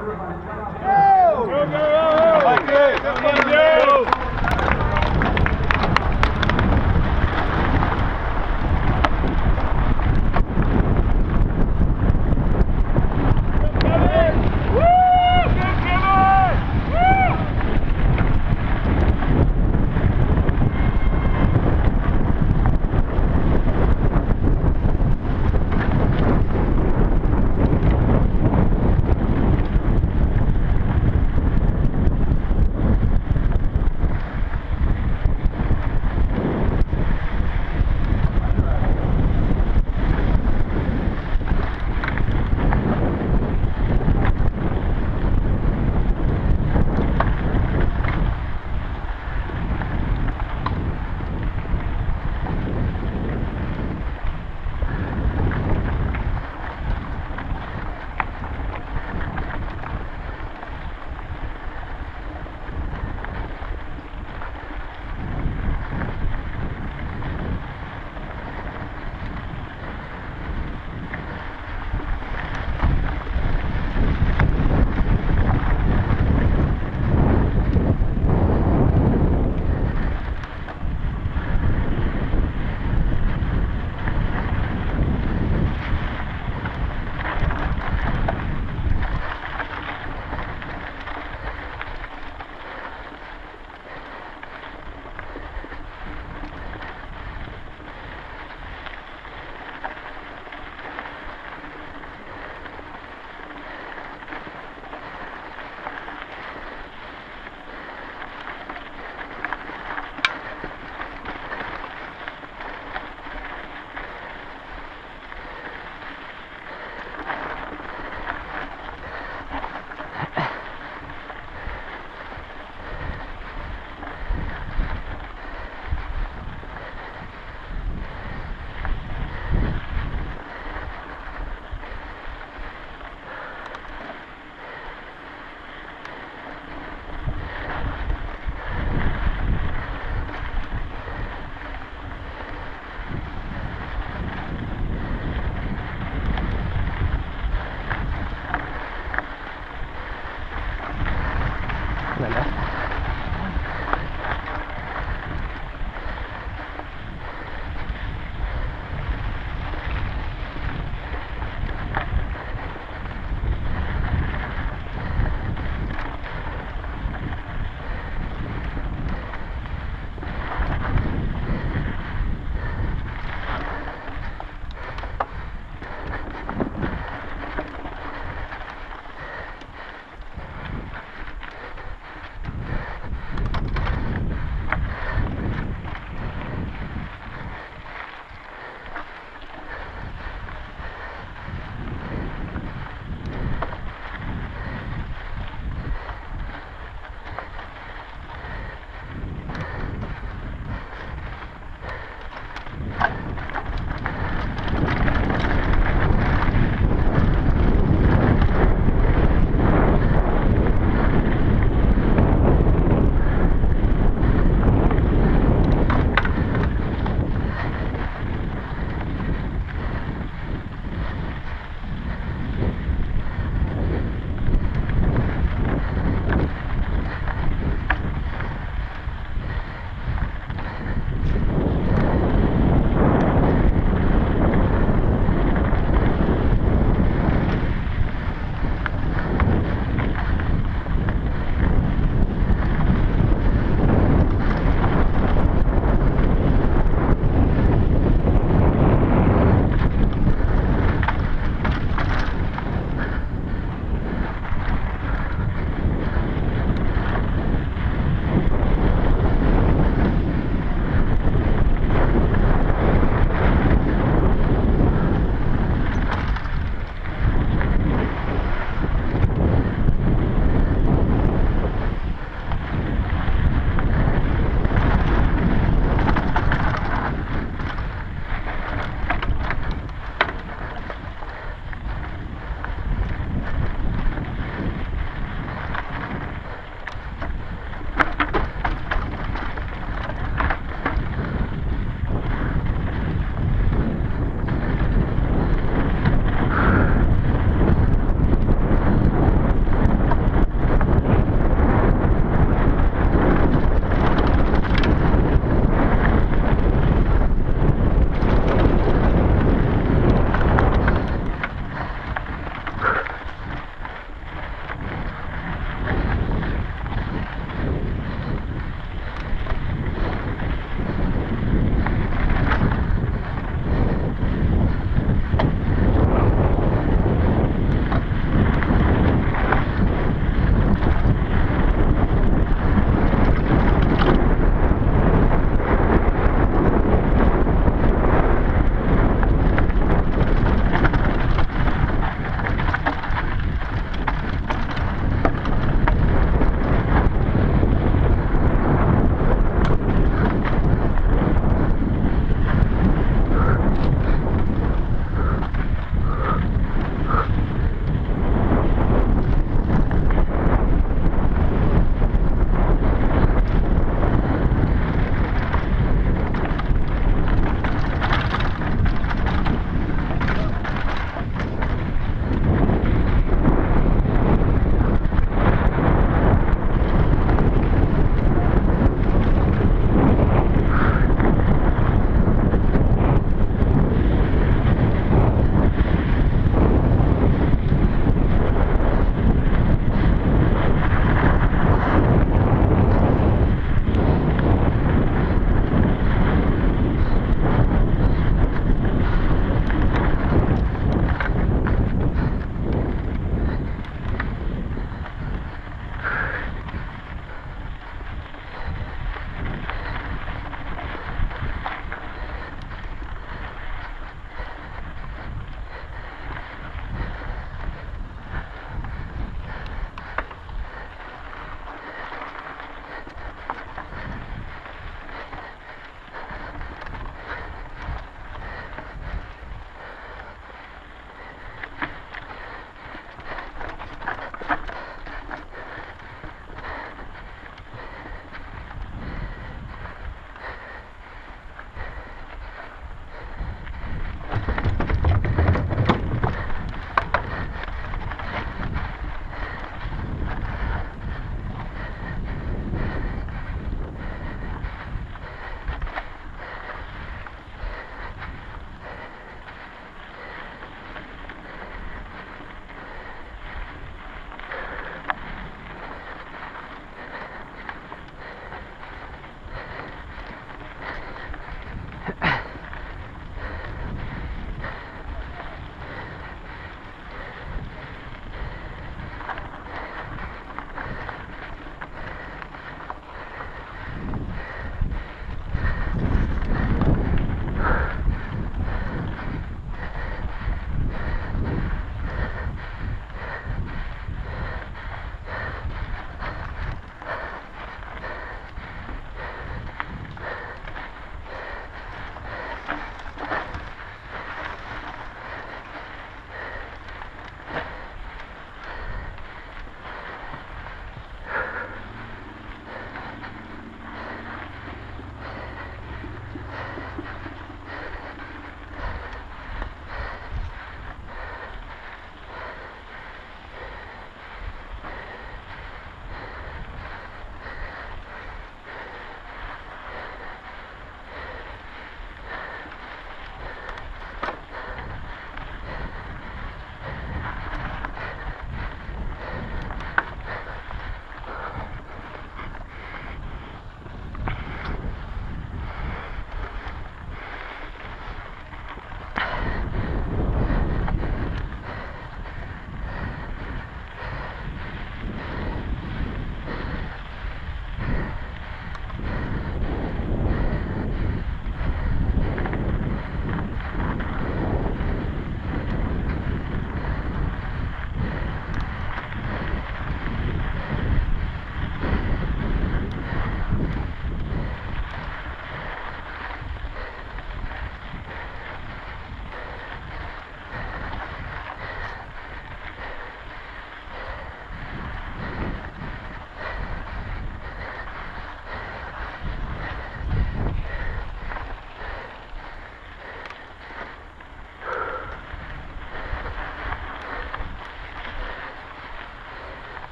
Go, go, go!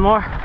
More.